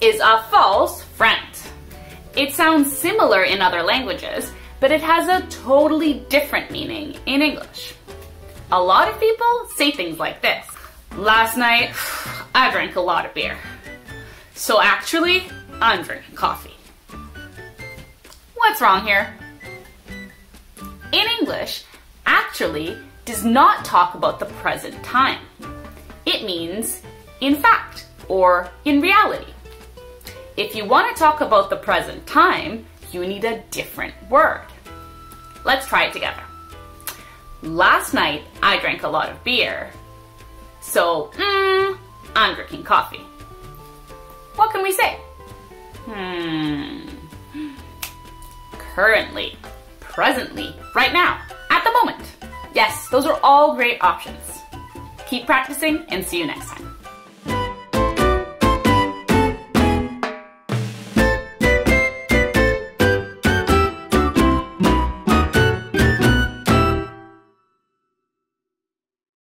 is a false friend. It sounds similar in other languages, but it has a totally different meaning in English. A lot of people say things like this. Last night, I drank a lot of beer. So actually, I'm drinking coffee. What's wrong here? In English, actually does not talk about the present time. It means in fact or in reality. If you want to talk about the present time, you need a different word. Let's try it together. Last night, I drank a lot of beer. So, mm, I'm drinking coffee. What can we say? Hmm. Currently, presently, right now, at the moment. Yes, those are all great options. Keep practicing and see you next time.